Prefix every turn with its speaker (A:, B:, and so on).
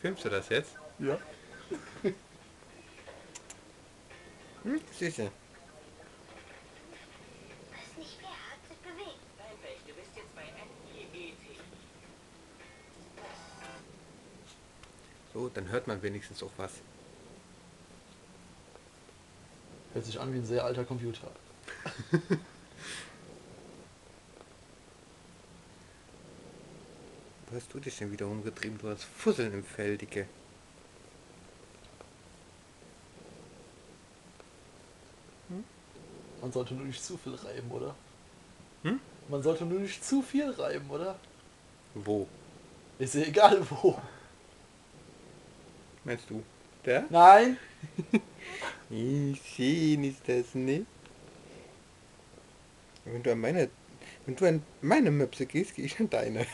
A: Filmst du das jetzt?
B: Ja.
A: Hm, Süße.
C: Bei NIET.
A: So, dann hört man wenigstens auch was.
B: Hört sich an wie ein sehr alter Computer.
A: Wo hast du dich denn wieder umgetrieben? Du hast Fusseln im Fell, Dicke.
B: Man sollte nur nicht zu viel reiben, oder?
A: Hm?
B: Man sollte nur nicht zu viel reiben, oder?
A: Wo?
B: Ist ja egal wo.
A: Meinst du? Der?
B: Nein!
A: Schön ist das nicht. Wenn du an meine, wenn du an meine Möpse gehst, gehe ich an deine.